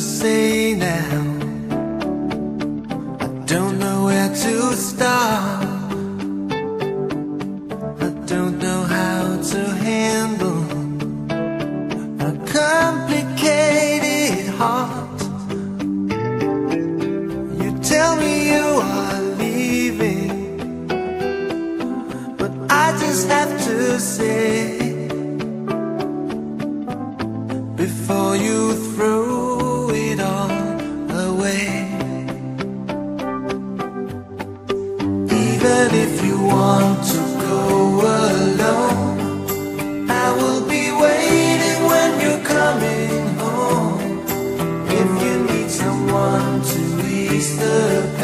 say now. I don't know where to start. I don't know how to handle a complicated heart. You tell me you are leaving, but I just have to say. Before you throw even if you want to go alone, I will be waiting when you're coming home. If you need someone to ease the